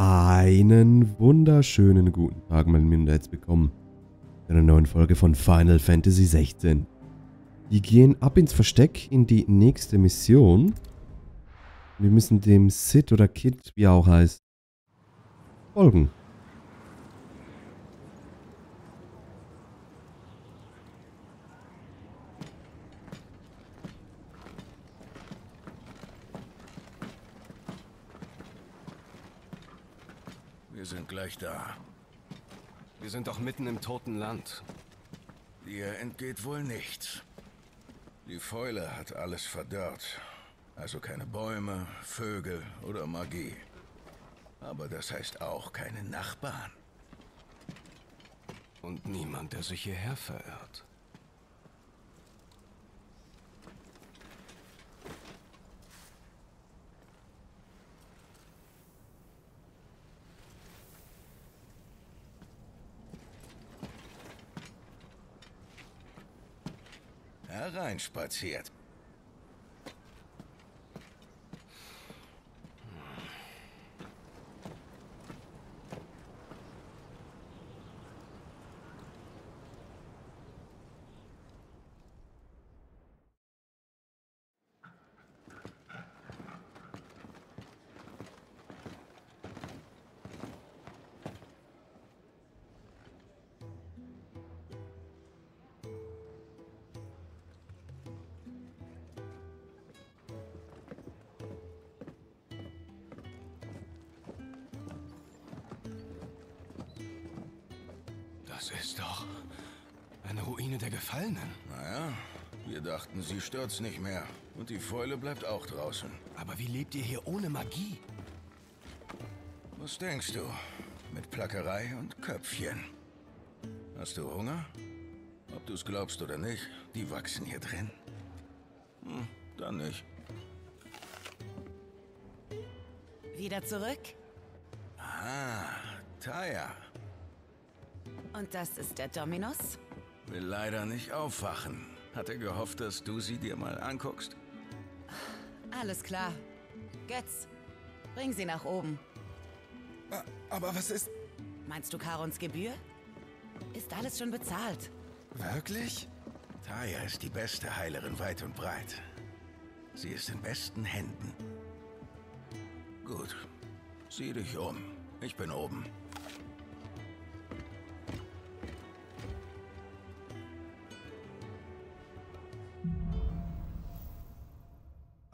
einen wunderschönen guten Tag, mein Minderheits bekommen. In einer neuen Folge von Final Fantasy 16. Wir gehen ab ins Versteck in die nächste Mission. Wir müssen dem Sid oder Kid, wie er auch heißt, folgen. Wir sind gleich da. Wir sind doch mitten im toten Land. Dir entgeht wohl nichts. Die Fäule hat alles verdörrt. Also keine Bäume, Vögel oder Magie. Aber das heißt auch keine Nachbarn. Und niemand, der sich hierher verirrt. Hereinspaziert. Das ist doch eine Ruine der Gefallenen. Naja, wir dachten, sie stört's nicht mehr. Und die Fäule bleibt auch draußen. Aber wie lebt ihr hier ohne Magie? Was denkst du? Mit Plackerei und Köpfchen. Hast du Hunger? Ob du es glaubst oder nicht, die wachsen hier drin. Hm, dann nicht. Wieder zurück? Ah, Taya. Und das ist der Dominus? Will leider nicht aufwachen. Hatte gehofft, dass du sie dir mal anguckst. Alles klar. Götz, bring sie nach oben. Aber was ist... Meinst du Karons Gebühr? Ist alles schon bezahlt. Wirklich? Taya ist die beste Heilerin weit und breit. Sie ist in besten Händen. Gut. Sieh dich um. Ich bin oben.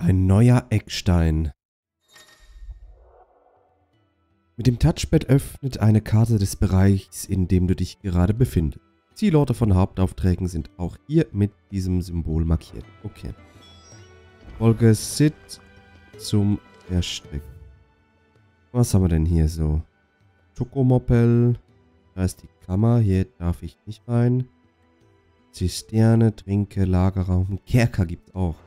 Ein neuer Eckstein. Mit dem Touchpad öffnet eine Karte des Bereichs, in dem du dich gerade befindest. Zielorte von Hauptaufträgen sind auch hier mit diesem Symbol markiert. Okay. Folge Sid zum Versteck. Was haben wir denn hier so? Schokomopel. Da ist die Kammer. Hier darf ich nicht rein. Zisterne, Trinke, Lagerraum. Kerker gibt's auch.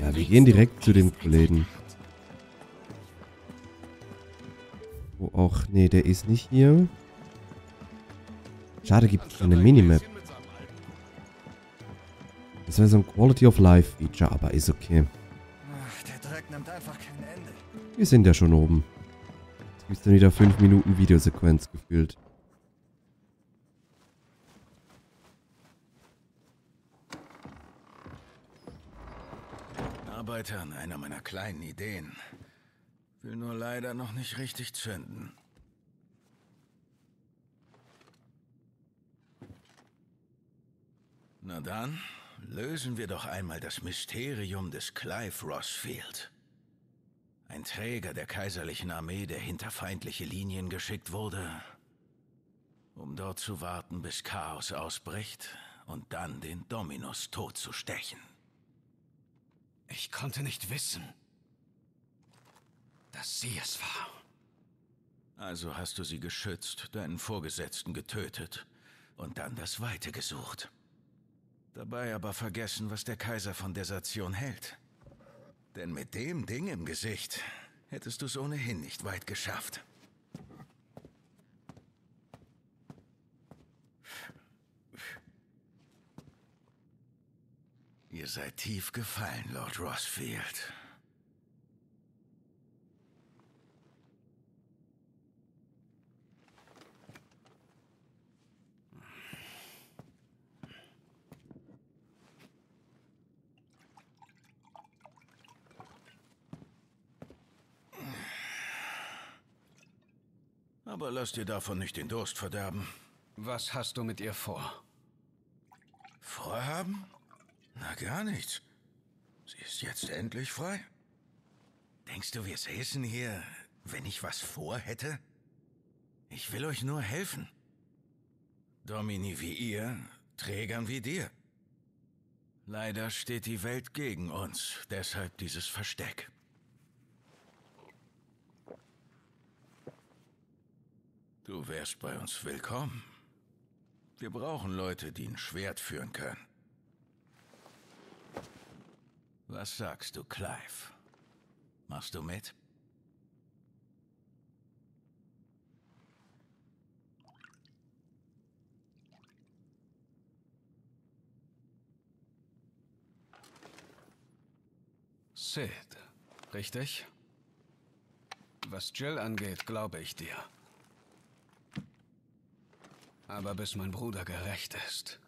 Ja, wir gehen direkt zu dem Kollegen. Wo auch... Nee, der ist nicht hier. Schade, gibt es eine Minimap. Das wäre so ein Quality of Life Feature, aber ist okay. Wir sind ja schon oben. Jetzt gibt es dann wieder 5 Minuten Videosequenz gefühlt. Arbeite an einer meiner kleinen Ideen. Will nur leider noch nicht richtig zünden. Na dann, lösen wir doch einmal das Mysterium des Clive Rossfield. Ein Träger der kaiserlichen Armee, der hinter feindliche Linien geschickt wurde, um dort zu warten, bis Chaos ausbricht und dann den Dominus totzustechen. Ich konnte nicht wissen, dass sie es war. Also hast du sie geschützt, deinen Vorgesetzten getötet und dann das Weite gesucht. Dabei aber vergessen, was der Kaiser von Desertion hält. Denn mit dem Ding im Gesicht hättest du es ohnehin nicht weit geschafft. Ihr seid tief gefallen, Lord Rossfield. Aber lass dir davon nicht den Durst verderben. Was hast du mit ihr vor? Vorhaben? Gar nichts. Sie ist jetzt endlich frei. Denkst du, wir säßen hier, wenn ich was vorhätte? Ich will euch nur helfen. Domini wie ihr, Trägern wie dir. Leider steht die Welt gegen uns, deshalb dieses Versteck. Du wärst bei uns willkommen. Wir brauchen Leute, die ein Schwert führen können. Was sagst du, Clive? Machst du mit? Sid, richtig? Was Jill angeht, glaube ich dir. Aber bis mein Bruder gerecht ist,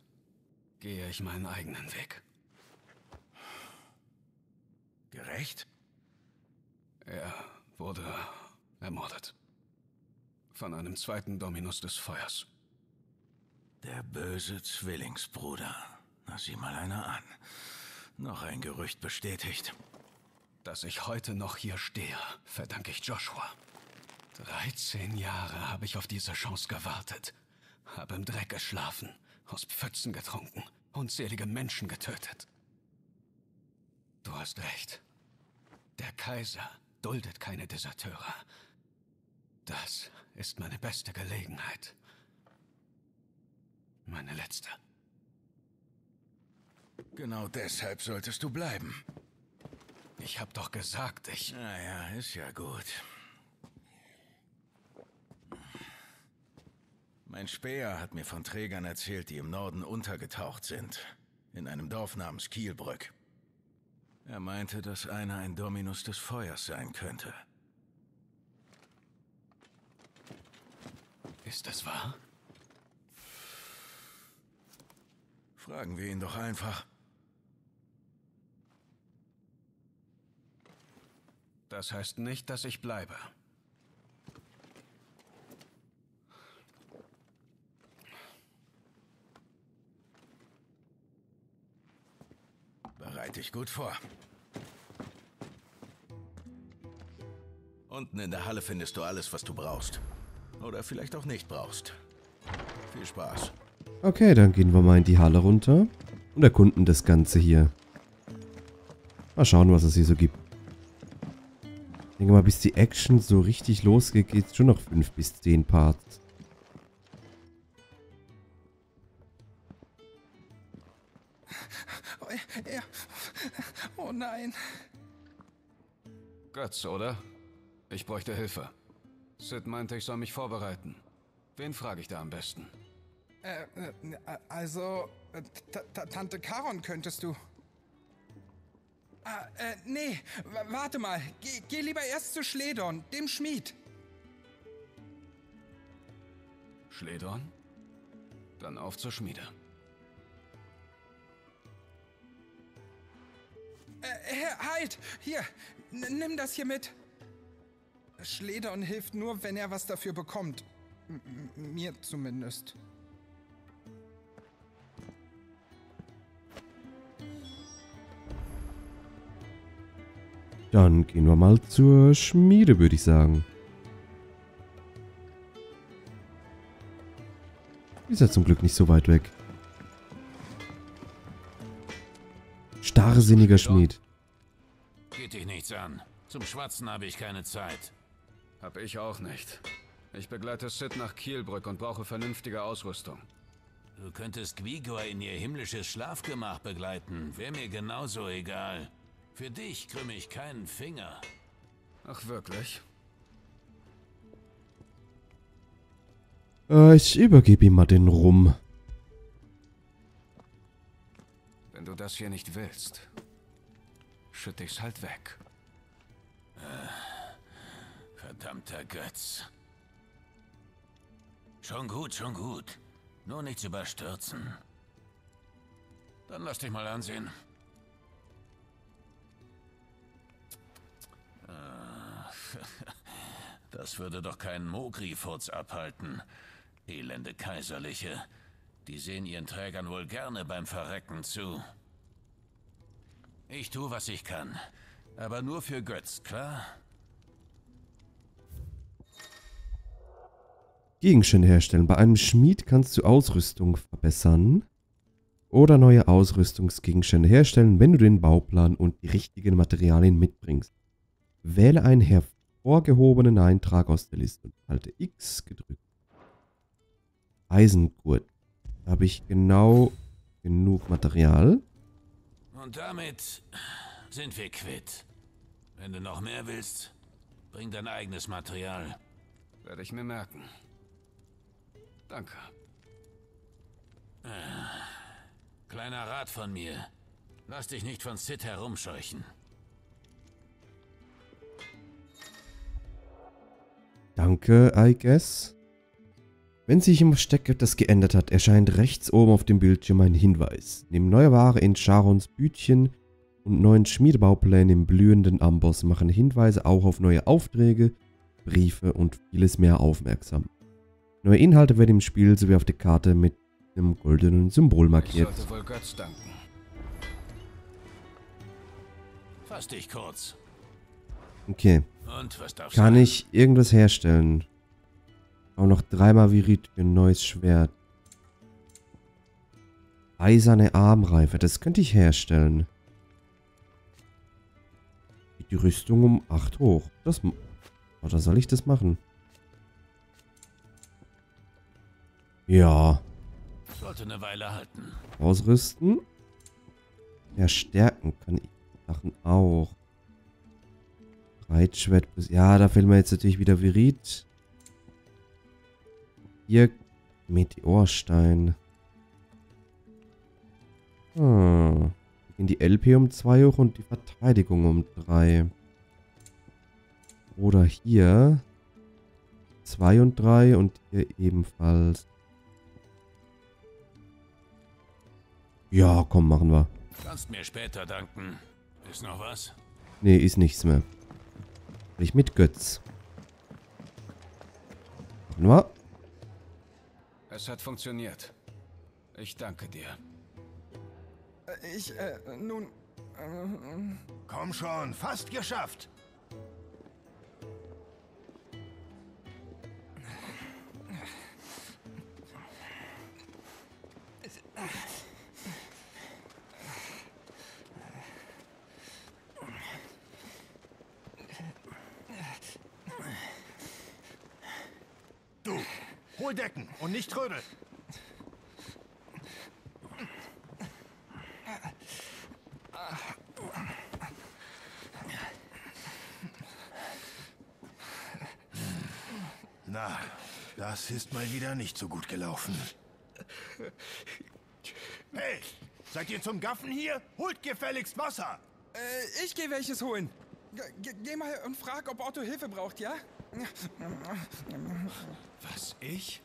gehe ich meinen eigenen Weg. Gerecht? Er wurde ermordet. Von einem zweiten Dominus des Feuers. Der böse Zwillingsbruder. Na, sieh mal einer an. Noch ein Gerücht bestätigt. Dass ich heute noch hier stehe, verdanke ich Joshua. 13 Jahre habe ich auf diese Chance gewartet. Habe im Dreck geschlafen, aus Pfützen getrunken, unzählige Menschen getötet. Du hast recht. Der Kaiser duldet keine Deserteure. Das ist meine beste Gelegenheit. Meine letzte. Genau deshalb solltest du bleiben. Ich hab doch gesagt, ich... Naja, ist ja gut. Mein Späher hat mir von Trägern erzählt, die im Norden untergetaucht sind. In einem Dorf namens Kielbrück. Er meinte, dass einer ein Dominus des Feuers sein könnte. Ist das wahr? Fragen wir ihn doch einfach. Das heißt nicht, dass ich bleibe. Bereite dich gut vor. Unten in der Halle findest du alles, was du brauchst. Oder vielleicht auch nicht brauchst. Viel Spaß. Okay, dann gehen wir mal in die Halle runter und erkunden das Ganze hier. Mal schauen, was es hier so gibt. Ich denke mal, bis die Action so richtig losgeht, geht es schon noch 5 bis 10 Parts. Oh. Oh nein. Götz, oder? Ich bräuchte Hilfe. Sid meinte, ich soll mich vorbereiten. Wen frage ich da am besten? Äh, äh, also, äh, Tante Karon könntest du. Ah, äh, nee, warte mal. Geh, geh lieber erst zu Schledorn, dem Schmied. Schledorn? Dann auf zur Schmiede. Äh, halt! Hier, nimm das hier mit. Schledorn hilft nur, wenn er was dafür bekommt. M- mir zumindest. Dann gehen wir mal zur Schmiede, würde ich sagen. Ist ja zum Glück nicht so weit weg. Starrsinniger Schmied. Geht dich nichts an. Zum Schwatzen habe ich keine Zeit. Hab ich auch nicht. Ich begleite Sid nach Kielbrück und brauche vernünftige Ausrüstung. Du könntest Gwigor in ihr himmlisches Schlafgemach begleiten. Wäre mir genauso egal. Für dich krümme ich keinen Finger. Ach wirklich? Äh, ich übergebe ihm mal den Rum. Wenn du das hier nicht willst, schütte ich's halt weg. Verdammter Götz. Schon gut, schon gut. Nur nichts überstürzen. Dann lass dich mal ansehen. Ah, Das würde doch keinen Mogri-Furz abhalten. Elende Kaiserliche. Die sehen ihren Trägern wohl gerne beim Verrecken zu. Ich tue, was ich kann. Aber nur für Götz, klar? Gegenstände herstellen. Bei einem Schmied kannst du Ausrüstung verbessern oder neue Ausrüstungsgegenstände herstellen, wenn du den Bauplan und die richtigen Materialien mitbringst. Wähle einen hervorgehobenen Eintrag aus der Liste und halte X gedrückt. Eisengurt. Da habe ich genau genug Material. Und damit sind wir quitt. Wenn du noch mehr willst, bring dein eigenes Material. Werde ich mir merken. Danke. Kleiner Rat von mir. Lass dich nicht von Sid herumscheuchen. Danke, I guess. Wenn sich im Versteck etwas geändert hat, erscheint rechts oben auf dem Bildschirm ein Hinweis. Neben neuer Ware in Charons Bütchen und neuen Schmiedebauplänen im blühenden Amboss machen Hinweise auch auf neue Aufträge, Briefe und vieles mehr aufmerksam. Neue Inhalte werden im Spiel sowie auf der Karte mit einem goldenen Symbol Ich markiert. sollte wohl Götz danken. Fass dich kurz. Okay. Und was darfst Kann ich irgendwas herstellen? Auch noch dreimal Virit für ein neues Schwert. Eiserne Armreife, das könnte ich herstellen. Die Rüstung um 8 hoch. Das, oder soll ich das machen? Ja. Sollte eine Weile halten. Ausrüsten. Verstärken kann ich Sachen auch. Reitschwert. Ja, da fehlt mir jetzt natürlich wieder Virit. Hier Meteorstein. Hm. In die LP um 2 hoch und die Verteidigung um 3. Oder hier 2 und 3 und hier ebenfalls. Ja, komm, machen wir. Kannst mir später danken. Ist noch was? Nee, ist nichts mehr. Ich mit Götz. Machen wir. Es hat funktioniert. Ich danke dir. Äh, Ich, äh, nun. Äh, Komm schon, fast geschafft. Hol Decken und nicht Trödel. Na, das ist mal wieder nicht so gut gelaufen. Hey, seid ihr zum Gaffen hier? Holt gefälligst Wasser. äh, ich geh welches holen. Ge ge geh mal und frag, ob Otto Hilfe braucht, ja? Was, ich?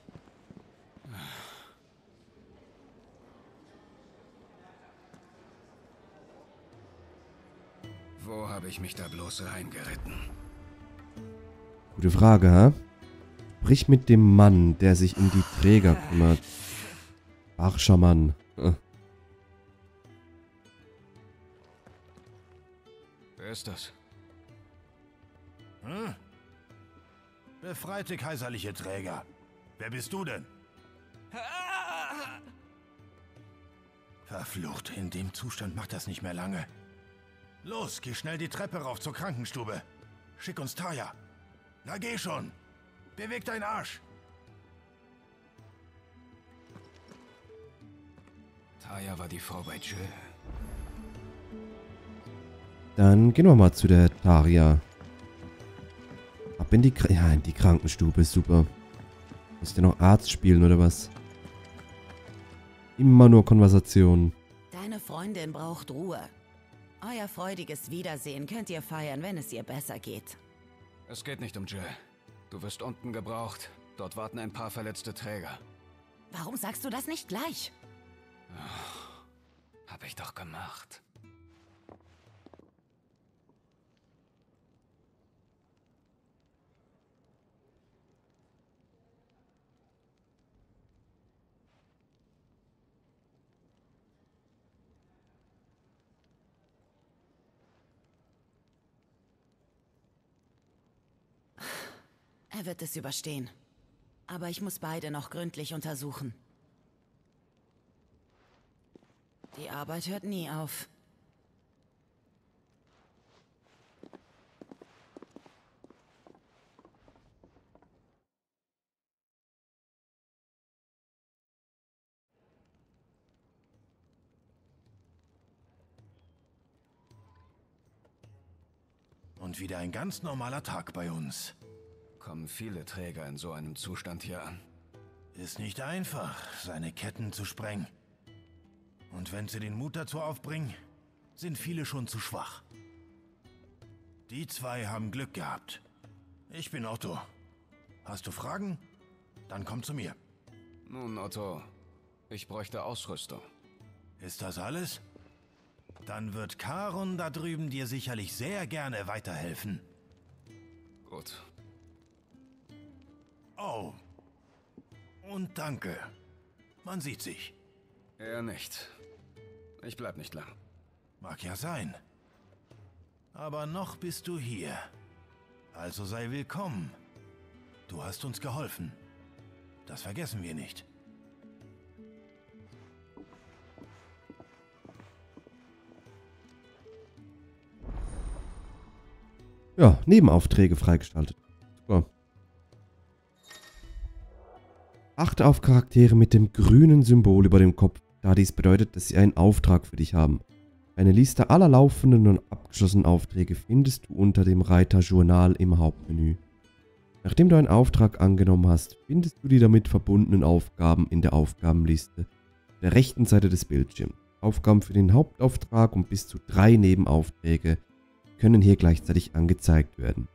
Wo habe ich mich da bloß reingeritten? Gute Frage, hä? Sprich mit dem Mann, der sich um die Träger kümmert. Barscher Mann. Äh, Wer ist das? Hm? Befreite kaiserliche Träger. Wer bist du denn? Verflucht, in dem Zustand macht das nicht mehr lange. Los, geh schnell die Treppe rauf zur Krankenstube. Schick uns Taya. Na geh schon. Beweg deinen Arsch. Taya war die Frau bei Jill. Dann gehen wir mal zu der Taria. Ab in die, Kr ja, in die Krankenstube, super. Musst du noch Arzt spielen oder was? Immer nur Konversation. Deine Freundin braucht Ruhe. Euer freudiges Wiedersehen könnt ihr feiern, wenn es ihr besser geht. Es geht nicht um Jill. Du wirst unten gebraucht. Dort warten ein paar verletzte Träger. Warum sagst du das nicht gleich? Hab ich doch gemacht. Er wird es überstehen. Aber ich muss beide noch gründlich untersuchen. Die Arbeit hört nie auf. Und wieder ein ganz normaler Tag bei uns. Kommen viele Träger in so einem Zustand hier an. Ist nicht einfach, seine Ketten zu sprengen. Und wenn sie den Mut dazu aufbringen, sind viele schon zu schwach. Die zwei haben Glück gehabt. Ich bin Otto. Hast du Fragen? Dann komm zu mir. Nun, Otto, ich bräuchte Ausrüstung. Ist das alles? Dann wird Karun da drüben dir sicherlich sehr gerne weiterhelfen. Gut. Oh. Und danke. Man sieht sich. Eher nicht. Ich bleib nicht lang. Mag ja sein. Aber noch bist du hier. Also sei willkommen. Du hast uns geholfen. Das vergessen wir nicht. Ja, Nebenaufträge freigeschaltet. Achte auf Charaktere mit dem grünen Symbol über dem Kopf, da dies bedeutet, dass sie einen Auftrag für dich haben. Eine Liste aller laufenden und abgeschlossenen Aufträge findest du unter dem Reiter Journal im Hauptmenü. Nachdem du einen Auftrag angenommen hast, findest du die damit verbundenen Aufgaben in der Aufgabenliste der rechten Seite des Bildschirms. Aufgaben für den Hauptauftrag und bis zu drei Nebenaufträge können hier gleichzeitig angezeigt werden.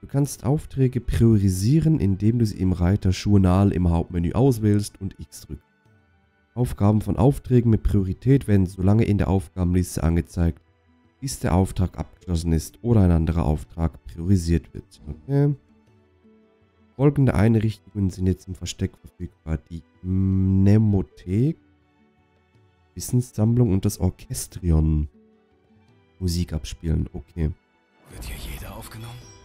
Du kannst Aufträge priorisieren, indem du sie im Reiter Journal im Hauptmenü auswählst und X drückst. Aufgaben von Aufträgen mit Priorität werden so lange in der Aufgabenliste angezeigt, bis der Auftrag abgeschlossen ist oder ein anderer Auftrag priorisiert wird. Okay. Folgende Einrichtungen sind jetzt im Versteck verfügbar. Die Mnemothek, Wissenssammlung und das Orchestrion. Musik abspielen, okay. Wird hier jeder aufgenommen?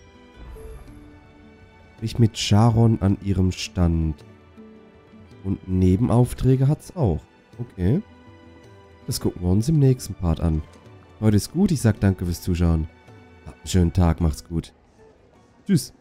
Sprich mit Sharon an ihrem Stand. Und Nebenaufträge hat's auch. Okay. Das gucken wir uns im nächsten Part an. Heute ist gut, ich sag danke fürs Zuschauen. Habt schönen Tag, macht's gut. Tschüss.